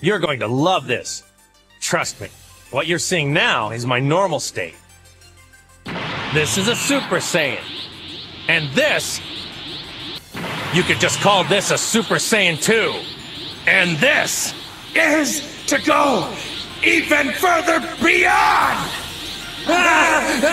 You're going to love this. Trust me, what you're seeing now is my normal state. This is a Super Saiyan. And this, you could just call this a Super Saiyan 2. And this is to go even further beyond!